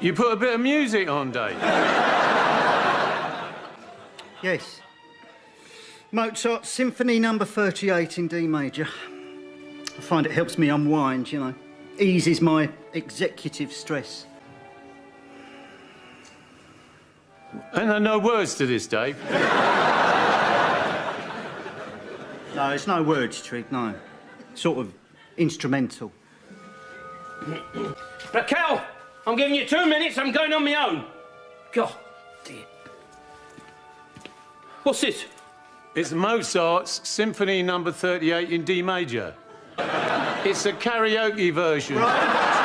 You put a bit of music on, Dave. Yes. Mozart Symphony Number 38 in D major. I find it helps me unwind, you know. Eases my executive stress. And there are no words to this, Dave. No, it's no words, Trig, no. Sort of instrumental. Raquel, I'm giving you two minutes. I'm going on my own. God, dear. What's this? It's Mozart's Symphony Number 38 in D major. It's a karaoke version. Right,